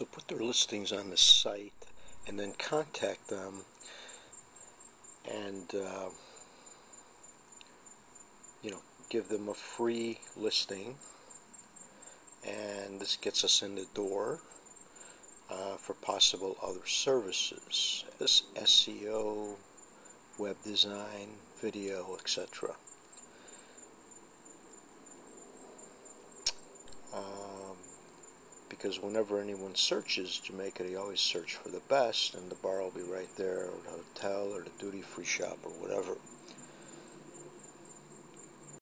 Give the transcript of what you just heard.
So put their listings on the site and then contact them and uh, you know give them a free listing and this gets us in the door uh, for possible other services as SEO, web design, video, etc. because whenever anyone searches Jamaica, they always search for the best, and the bar will be right there, or the hotel, or the duty free shop, or whatever.